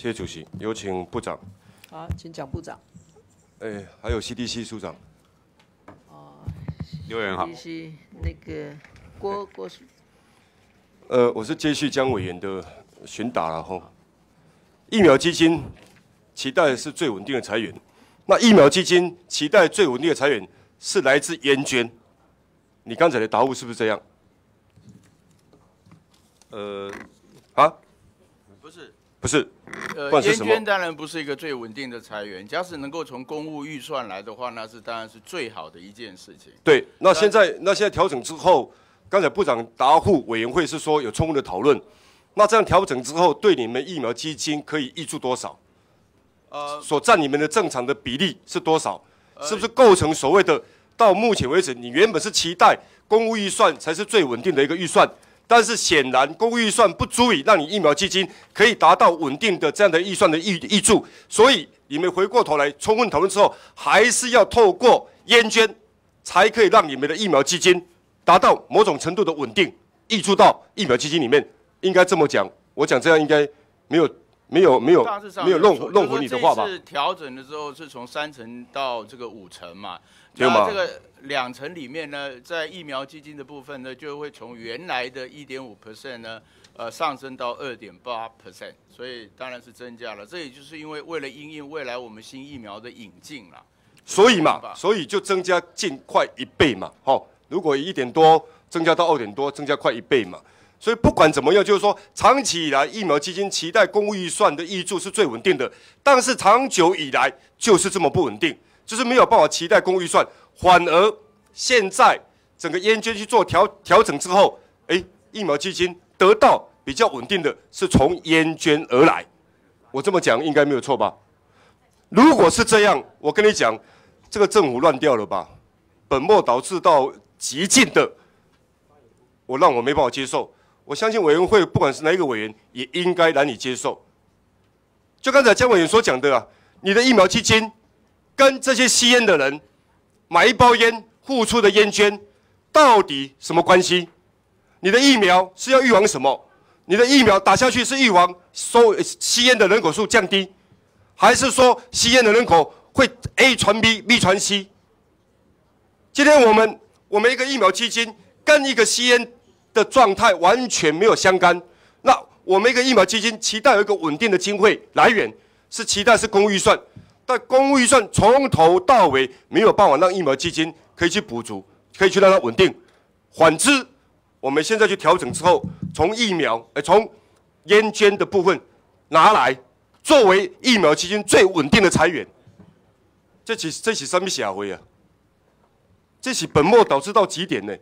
谢谢主席，有请部长。好，请蒋部长。哎，还有 CDC 署长。刘委员好。CDC 那个郭郭署。呃，我是接续江委员的询答了吼。疫苗基金期待是最稳定的财源，那疫苗基金期待最稳定的财源是来自烟捐。你刚才的答复是不是这样？呃，啊？不是，呃，烟捐当然不是一个最稳定的财源，假使能够从公务预算来的话，那是当然是最好的一件事情。对，那现在那现在调整之后，刚才部长答复委员会是说有充分的讨论，那这样调整之后，对你们疫苗基金可以挹注多少？呃，所占你们的正常的比例是多少？是不是构成所谓的到目前为止，你原本是期待公务预算才是最稳定的一个预算？但是显然，公预算不足以让你疫苗基金可以达到稳定的这样的预算的预预注，所以你们回过头来充分讨论之后，还是要透过烟捐，才可以让你们的疫苗基金达到某种程度的稳定，溢出到疫苗基金里面。应该这么讲，我讲这样应该没有没有没有没有弄弄混你的话吧？是调整的时候是从三成到这个五成嘛？对吗？这个两层里面呢，在疫苗基金的部分呢，就会从原来的一点五 percent 呢，呃，上升到二点八 percent，所以当然是增加了。这也就是因为为了因应未来我们新疫苗的引进了，所以嘛，所以就增加近快一倍嘛，好，如果一点多增加到二点多，增加快一倍嘛。所以不管怎么样，就是说长期以来疫苗基金期待公务预算的益注是最稳定的，但是长久以来就是这么不稳定。就是没有办法期待公预算，反而现在整个烟捐去做调调整之后，哎，疫苗基金得到比较稳定的是从烟捐而来，我这么讲应该没有错吧？如果是这样，我跟你讲，这个政府乱掉了吧？本末倒置到极尽的，我让我没办法接受。我相信委员会不管是哪一个委员，也应该难以接受。就刚才江委员所讲的啊，你的疫苗基金。跟这些吸烟的人买一包烟付出的烟圈，到底什么关系？你的疫苗是要预防什么？你的疫苗打下去是预防收吸烟的人口数降低，还是说吸烟的人口会 A 传 B，B 传 C？今天我们我们一个疫苗基金跟一个吸烟的状态完全没有相干。那我们一个疫苗基金期待有一个稳定的经费来源，是期待是公预算。在公务预算从头到尾没有办法让疫苗基金可以去补足，可以去让它稳定。反之，我们现在去调整之后，从疫苗，呃，从烟捐的部分拿来作为疫苗基金最稳定的财源，这起这起什么社会啊？这起本末倒置到极点呢？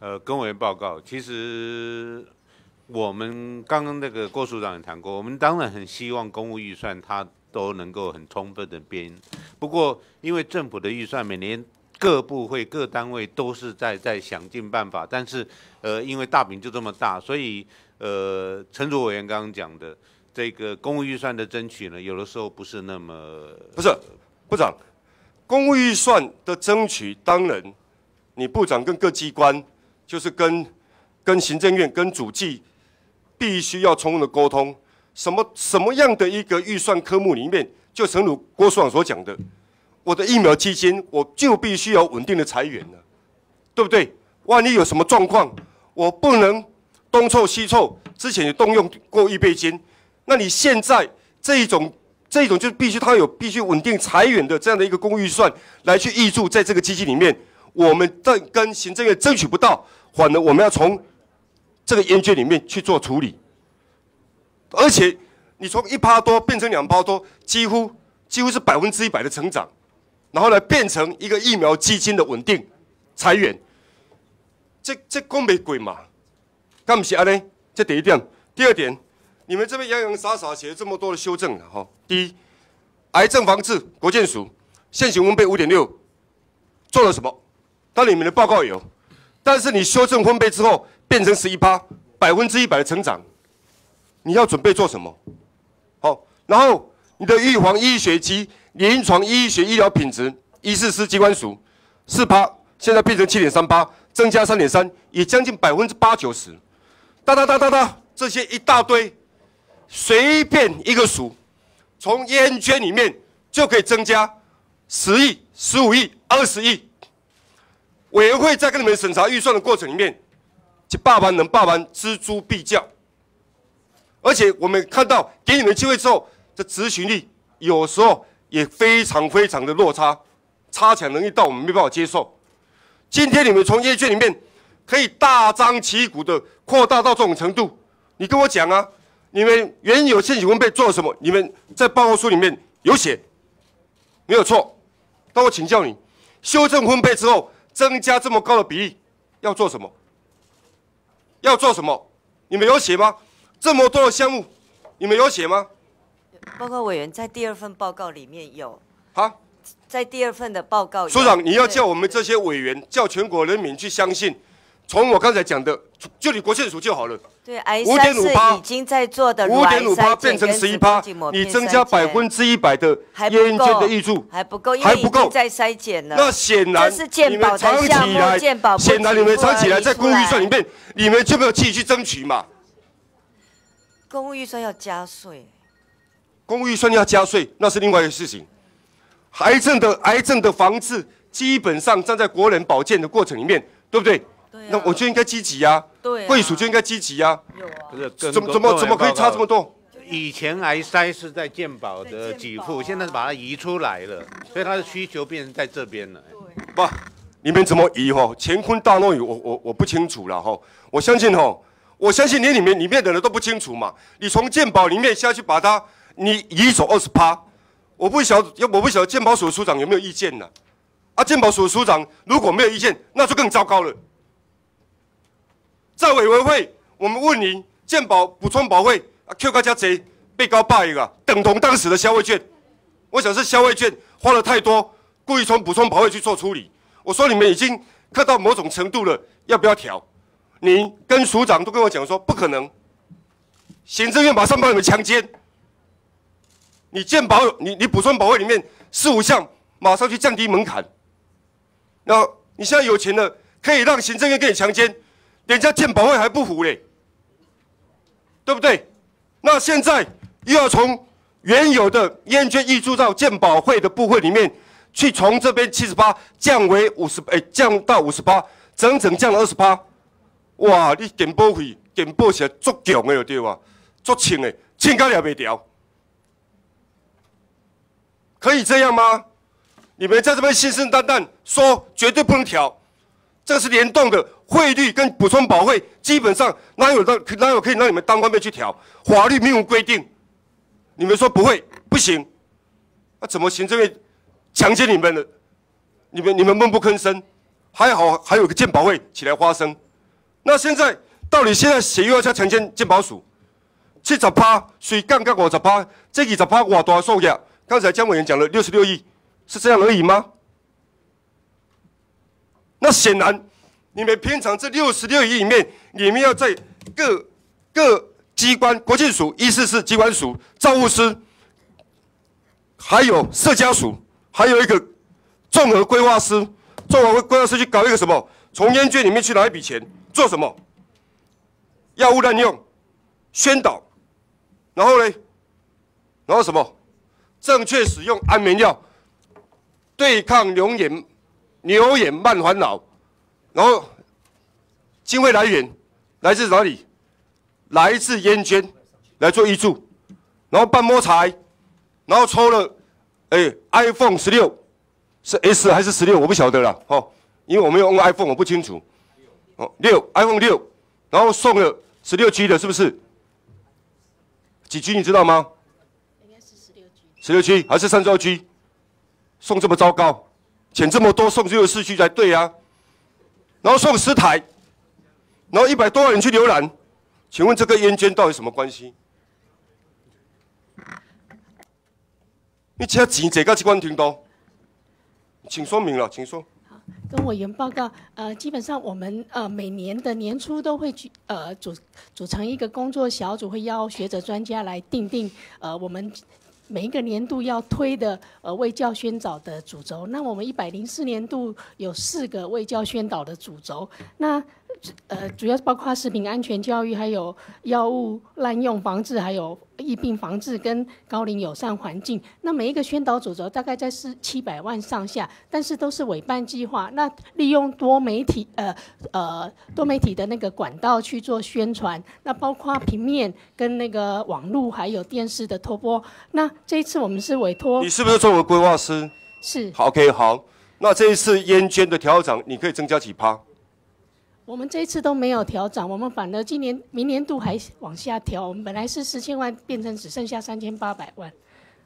呃，跟委员报告，其实我们刚刚那个郭署长也谈过，我们当然很希望公务预算它。都能够很充分的编，不过因为政府的预算每年各部会各单位都是在在想尽办法，但是呃因为大饼就这么大，所以呃陈主委员刚刚讲的这个公务预算的争取呢，有的时候不是那么不是部长，公务预算的争取当然你部长跟各机关就是跟跟行政院跟主计必须要充分的沟通。什么什么样的一个预算科目里面，就诚如郭所长所讲的，我的疫苗基金我就必须要稳定的裁员了，对不对？万一有什么状况，我不能东凑西凑，之前也动用过预备金，那你现在这一种这一种就必须他有必须稳定裁员的这样的一个公预算来去挹注在这个基金里面，我们在跟行政院争取不到，反而我们要从这个烟卷里面去做处理。而且，你从一趴多变成两趴多，几乎几乎是百分之一百的成长，然后呢，变成一个疫苗基金的稳定裁员，这这讲没鬼嘛？干不是安尼？这第一点。第二点，你们这边洋洋洒洒写了这么多的修正了哈。第一，癌症防治国健署现行分贝五点六做了什么？当你们的报告有，但是你修正分贝之后变成十一趴，百分之一百的成长。你要准备做什么？好，然后你的预防医学及临床医学医疗品质，医师司机关署四八，现在变成七点三八，增加三点三，也将近百分之八九十。哒哒哒哒哒，这些一大堆，随便一个数，从烟圈里面就可以增加十亿、十五亿、二十亿。委员会在跟你们审查预算的过程里面，就霸完能霸完锱铢必较。而且我们看到给你们机会之后，这执行力有时候也非常非常的落差，差强人意到我们没办法接受。今天你们从业券里面可以大张旗鼓的扩大到这种程度，你跟我讲啊，你们原有现行分配做什么？你们在报告书里面有写，没有错。但我请教你，修正分配之后增加这么高的比例，要做什么？要做什么？你们有写吗？这么多的项目，你们有写吗？报告委员在第二份报告里面有，好，在第二份的报告有。所长，你要叫我们这些委员，叫全国人民去相信，从我刚才讲的，就你国宪署就好了。对癌5.5%筛是已经在做的五点五八变成十一趴宫颈膜，你增加百分之一百的还不烟够的益助，还不够，还不够在筛减了。那显然你们藏起来显然你们藏起来在公预算里面，你们就没有积极去争取嘛？公务预算要加税，公务预算要加税，那是另外一个事情。癌症的癌症的防治，基本上站在国人保健的过程里面，对不对？对啊那我就应该积极呀，对啊贵属就应该积极呀，有啊，不是怎么怎么怎么可以差这么？多？以前癌筛是在健保的在给付，现在是把它移出来了，所以它的需求变成在这边了。不，你们怎么移哈？乾坤大挪移，我我我不清楚了哈。我相信哈，我相信连你们里面的人都不清楚嘛。你从鉴宝里面下去把它你移走二十趴，我不晓得，我不晓得鉴宝署署长有没有意见呢？啊，鉴宝署署长如果没有意见，那就更糟糕了。在委员会，我们问你鉴宝补充保费啊，Q 加加贼被告罢一个，等同当时的消费券。我想是消费券花了太多，故意从补充保费去做处理。我说你们已经看到某种程度了，要不要调？你跟署长都跟我讲说不可能，行政院马上把你们强奸。你健保你你补充保卫里面四五项马上去降低门槛，然后你现在有钱了，可以让行政院给你强奸，人家健保会还不服嘞，对不对？那现在又要从原有的烟捐溢出到健保会的部分里面，去从这边七十八降为五十，哎，降到五十八，整整降了二十八。哇，你健保费健保是足强的对吧？足轻的，轻到了袂掉。可以这样吗？你们在这边信誓旦旦说绝对不能调，这是联动的汇率跟补充保费，基本上哪有让哪有可以让你们单方面去调？法律没有规定，你们说不会不行，那、怎么行政院强奸你们了？你们你们闷不吭声，还好还有个健保会起来发声。那现在到底现在谁又要加强奸健保署？七十趴，谁杠杠五十趴，这二十趴偌大数额？刚才江委员讲了六十六亿，是这样而已吗？那显然，你们平常这六十六亿里面，你们要在各各机关、国庆署、一四四机关署、造物司，还有社家署，还有一个综合规划师，综合规划师去搞一个什么？从烟卷里面去拿一笔钱做什么？药物滥用、宣导，然后呢？然后什么？正确使用安眠药，对抗流眼牛眼慢烦恼，然后经费来源来自哪里？来自烟捐来做益助，然后办摸财，然后抽了，哎，iPhone 十六是 S 还是十六？我不晓得了，哦，因为我没有用 iPhone，我不清楚。哦，六 iPhone 六，然后送了十六 G 的，是不是？几 G 你知道吗？应该是十六 G 十六 G 还是三十二 G？送这么糟糕，钱这么多，送只有四 G 才对啊。然后送十台，然后一百多万人去浏览，请问这跟烟捐到底什么关系？你只要钱这个机关听到，请说明了，请说。跟委员报告，呃，基本上我们呃每年的年初都会去呃组组成一个工作小组，会邀学者专家来定定呃我们每一个年度要推的呃为教宣导的主轴。那我们一百零四年度有四个为教宣导的主轴，那呃，主要是包括食品安全教育，还有药物滥用防治，还有疫病防治跟高龄友善环境。那每一个宣导主轴大概在是七百万上下，但是都是委办计划。那利用多媒体呃呃多媒体的那个管道去做宣传，那包括平面跟那个网络还有电视的托播。那这一次我们是委托你是不是作为规划师？是好，OK，好。那这一次烟捐的调整，你可以增加几趴？我们这一次都没有调整，我们反而今年明年度还往下调。我们本来是十千万，变成只剩下三千八百万，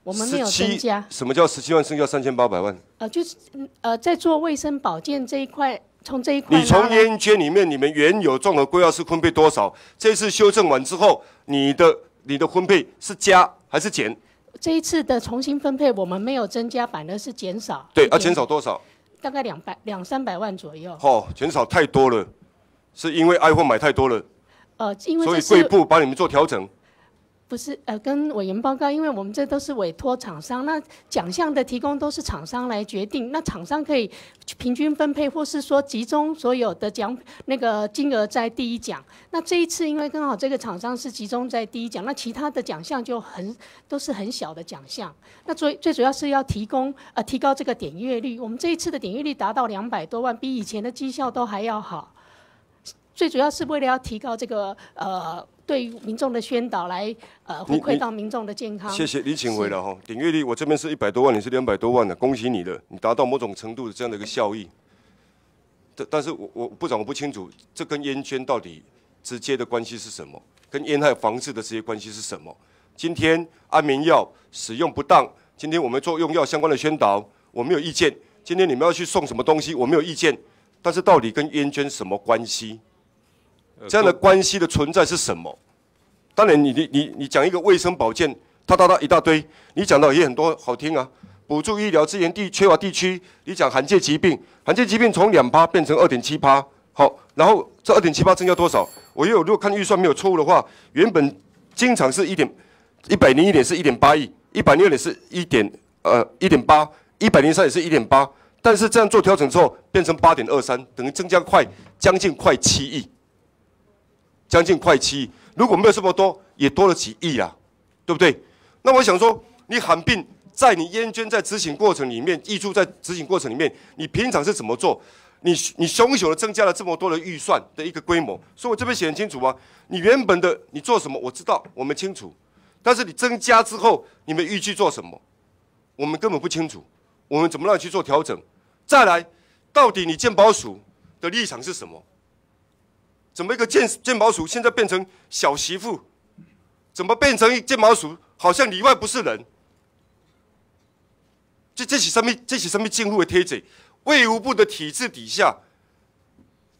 我们没有增加。什么叫十七万剩下三千八百万？呃，就是嗯呃，在做卫生保健这一块，从这一块你从烟捐里面，你们原有综合规划是分配多少？这次修正完之后，你的你的分配是加还是减？这一次的重新分配，我们没有增加，反而是减少。对，啊，减少多少？大概两百两三百万左右。哦，减少太多了，是因为 iPhone 买太多了，呃，因为所以贵部帮你们做调整。不是呃，跟委员报告，因为我们这都是委托厂商，那奖项的提供都是厂商来决定，那厂商可以平均分配，或是说集中所有的奖那个金额在第一奖。那这一次因为刚好这个厂商是集中在第一奖，那其他的奖项就很都是很小的奖项。那最最主要是要提供呃提高这个点阅率，我们这一次的点阅率达到两百多万，比以前的绩效都还要好。最主要是为了要提高这个呃对于民众的宣导来呃回馈到民众的健康。谢谢你请回了哈，点阅率我这边是一百多万，你是两百多万的，恭喜你了，你达到某种程度的这样的一个效益。但但是我我部长我不清楚，这跟烟捐到底直接的关系是什么？跟烟害防治的直接关系是什么？今天安眠药使用不当，今天我们做用药相关的宣导，我没有意见。今天你们要去送什么东西，我没有意见。但是到底跟烟捐什么关系？这样的关系的存在是什么？当然你，你你你讲一个卫生保健，哒哒哒一大堆，你讲到也很多好听啊。补助医疗资源地缺乏地区，你讲罕见疾病，罕见疾病从两趴变成二点七趴，好，然后这二点七趴增加多少？我又如果看预算没有错误的话，原本经常是一点一百零一点是一点八亿，一百零二点是一点呃一点八，一百零三也是一点八，但是这样做调整之后变成八点二三，等于增加快将近快七亿。将近快七亿，如果没有这么多，也多了几亿啊，对不对？那我想说，你罕病在你烟捐在执行过程里面，挹注在执行过程里面，你平常是怎么做？你你熊熊的增加了这么多的预算的一个规模，所以我这边写很清楚啊。你原本的你做什么，我知道，我们清楚，但是你增加之后，你们预计做什么，我们根本不清楚，我们怎么让你去做调整？再来，到底你健保署的立场是什么？怎么一个剑剑毛鼠现在变成小媳妇？怎么变成一鉴宝鼠好像里外不是人？这这是什么？这是什么进入的贴嘴？卫武部的体制底下，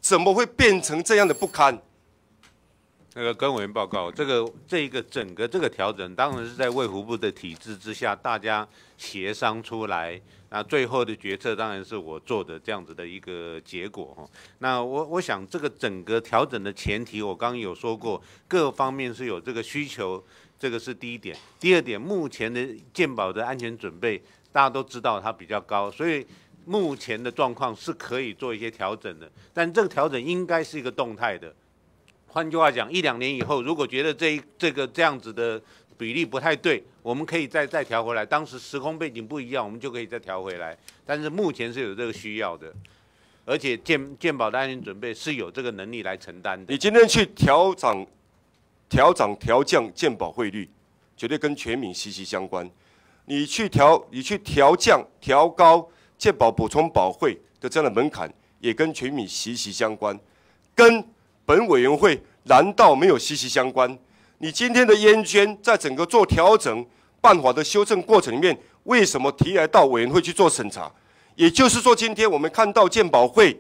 怎么会变成这样的不堪？那个跟委员报告，这个这一个整个这个调整，当然是在卫福部的体制之下，大家协商出来，那最后的决策当然是我做的这样子的一个结果哈。那我我想这个整个调整的前提，我刚刚有说过，各方面是有这个需求，这个是第一点。第二点，目前的健保的安全准备，大家都知道它比较高，所以目前的状况是可以做一些调整的，但这个调整应该是一个动态的。换句话讲，一两年以后，如果觉得这一这个这样子的比例不太对，我们可以再再调回来。当时时空背景不一样，我们就可以再调回来。但是目前是有这个需要的，而且健健保的安全准备是有这个能力来承担的。你今天去调涨、调涨、调降健保汇率，绝对跟全民息息相关。你去调、你去调降、调高健保补充保费的这样的门槛，也跟全民息息相关，跟本委员会难道没有息息相关？你今天的烟捐在整个做调整办法的修正过程里面，为什么提来到委员会去做审查？也就是说，今天我们看到健保会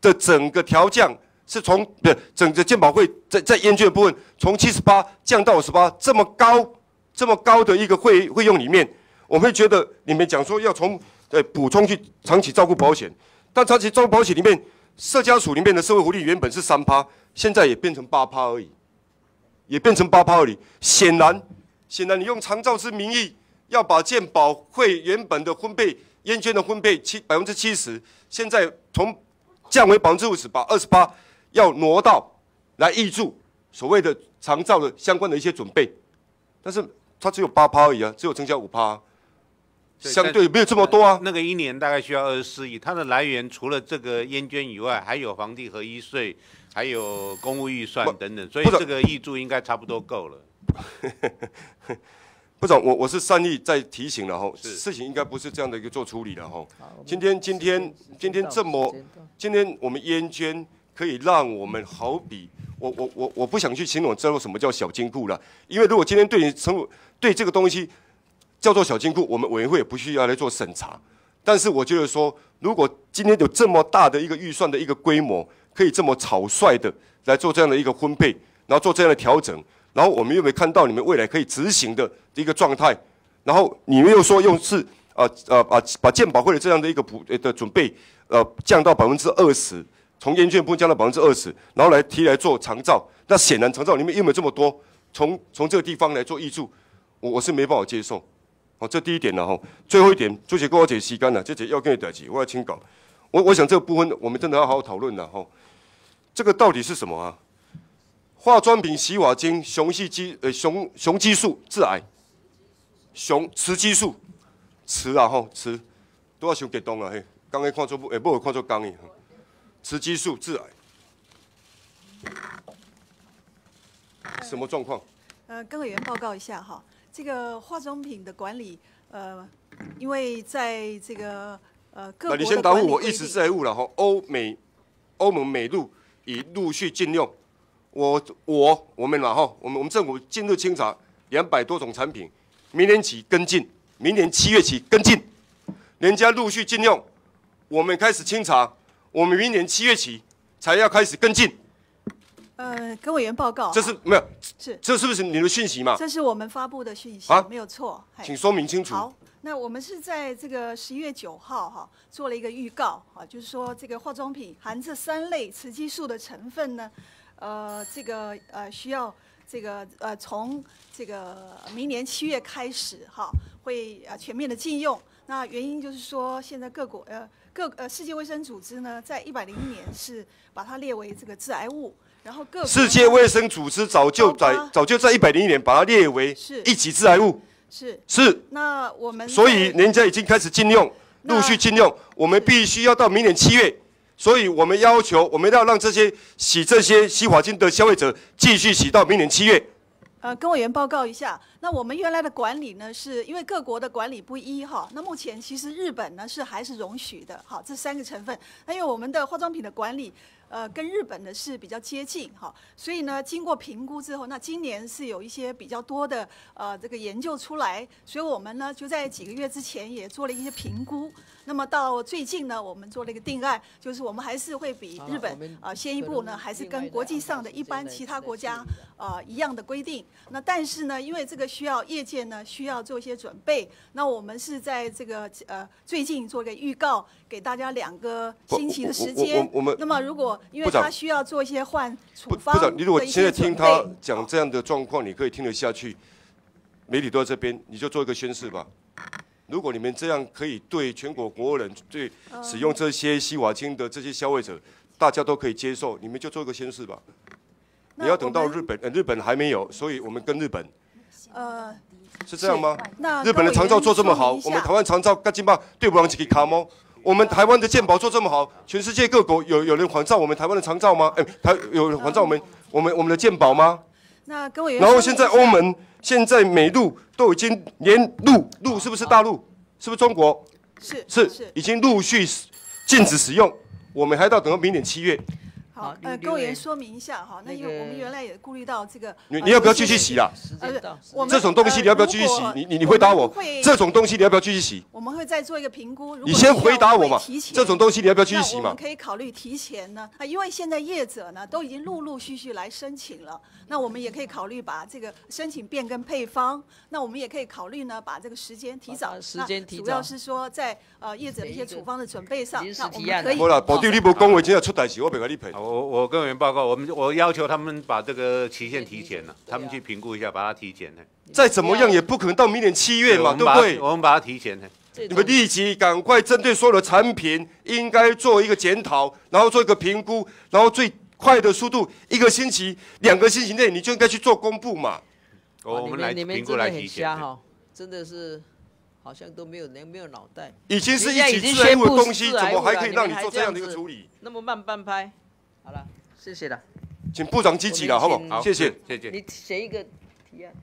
的整个调降是从不整个健保会在在烟捐的部分从七十八降到五十八，这么高这么高的一个会会用里面，我们会觉得你们讲说要从呃补充去长期照顾保险，但长期照顾保险里面，社交属里面的社会福利原本是三趴，现在也变成八趴而已，也变成八趴而已。显然，显然你用长照之名义要把健保会原本的分配烟捐的分配七百分之七十，现在从降为百分之五十，把二十八要挪到来挹注所谓的长照的相关的一些准备，但是它只有八趴而已啊，只有增加五趴，相对没有这么多啊。那个一年大概需要二十四亿，它的来源除了这个烟捐以外，还有房地合一税，还有公务预算等等，所以这个挹注应该差不多够了。部长，我我是善意在提醒了哈，事情应该不是这样的一个做处理了哈。今天今天今天这么今天我们烟捐可以让我们好比我我我我不想去形容知道什么叫小金库了，因为如果今天对你成对这个东西叫做小金库，我们委员会也不需要来做审查。但是我觉得说，如果今天有这么大的一个预算的一个规模，可以这么草率的来做这样的一个分配，然后做这样的调整，然后我们又没看到你们未来可以执行的一个状态，然后你们又说用是呃呃把把健保会的这样的一个补的准备呃降到百分之二十，从烟券部降到百分之二十，然后来提来做长照，那显然长照里面又没有这么多，从从这个地方来做挹注，我我是没办法接受。好，这第一点了哈。最后一点，主席跟我解时间了，这节要跟你代志，我要清稿。我我想这个部分我们真的要好好讨论了哈。这个到底是什么啊？化妆品洗发精雄系激呃雄雄激素致癌，雄雌激素，雌啊吼雌，都要伤激动啊嘿。刚才看作不，诶，不会看作刚的，雌激素致癌，什么状况？呃，跟委员报告一下哈，这个化妆品的管理，呃，因为在这个呃各你先答复我，一直在误了哈。欧美、欧盟、美陆已陆续禁用。我我我们了哈，我们我们政府进入清查两百多种产品，明年起跟进，明年七月起跟进，人家陆续禁用，我们开始清查，我们明年七月起才要开始跟进，呃，跟委员报告，这是没有，是这是不是你的讯息嘛？这是我们发布的讯息，啊没有错。请说明清楚。好，那我们是在这个十一月九号哈做了一个预告啊，就是说这个化妆品含这三类雌激素的成分呢，呃，这个呃需要这个呃从这个明年七月开始哈会呃全面的禁用。那原因就是说现在各国呃各呃世界卫生组织呢在一百零一年是把它列为这个致癌物，然后各世界卫生组织早就在早就在一百零一年把它列为是。一级致癌物，是。是。那我们所以人家已经开始禁用，陆续禁用，我们必须要到明年七月，所以我们要求我们要让这些洗这些洗发精的消费者继续洗到明年七月。呃，跟委员报告一下，那我们原来的管理呢，是因为各国的管理不一哈。那目前其实日本呢是还是容许的，好，这三个成分。那因为我们的化妆品的管理，呃，跟日本的是比较接近哈，所以呢，经过评估之后，那今年是有一些比较多的呃这个研究出来，所以我们呢就在几个月之前也做了一些评估。那么到最近呢，我们做了一个定案，就是我们还是会比日本呃先一步呢，还是跟国际上的一般其他国家呃一样的规定。那但是呢，因为这个需要业界呢需要做一些准备，那我们是在这个呃最近做一个预告，给大家两个星期的时间我我们。那么如果因为他需要做一些换处不，方部长，你如果现在听他讲这样的状况，你可以听得下去，媒体都在这边，你就做一个宣誓吧。如果你们这样可以对全国国人、对使用这些西瓦精的这些消费者，大家都可以接受，你们就做一个宣誓吧。你要等到日本，呃，日本还没有，所以我们跟日本呃，是这样吗？那日本的长照做这么好，我们台湾长照干净吧？对不起，起卡吗？我们台湾的健保做这么好，全世界各国有有人仿照我们台湾的长照吗？哎、台有人仿照我们我们我们的健保吗？那跟委员然后现在欧盟、现在美陆都已经连陆陆是不是大陆？是不是中国？是是是已经陆续禁止使用，我们还要等到明年七月。好好，呃，跟我员说明一下哈，那那因为我们原来也顾虑到这个，呃你你要不要继续洗啊？呃这种东西你要不要继续洗呃？你你你回答我这种东西你要不要继续洗？我们会再做一个评估。如果你先回答我嘛提。前这种东西你要不要继续洗嘛我们？可以考虑提前呢，啊，因为现在业者呢都已经陆陆续续来申请了，那我们也可以考虑把这个申请变更配方，那我们也可以考虑呢把这个时间提早。把时间提早主要是说在呃业者的一些处方的准备上已，经那我们可以。好啦，保定你无讲话，真要出大事，我别甲你赔。我我跟委员报告，我们我要求他们把这个期限提前了、他们去评估一下，把它提前了、再怎么样也不可能到明年七月嘛，对不对？我们把它提前了。你们立即赶快针对所有的产品，应该做一个检讨，然后做一个评估，然后最快的速度，一个星期、两个星期内，你就应该去做公布嘛。哦、我们来评估来提前、真的是好像都没有人没有脑袋。已经是一起致癌的东西，怎么还可以让你做这样的一个处理？那么慢半拍。好了，谢谢了，请部长积极了，好不好？谢谢，谢谢。你写一个提案。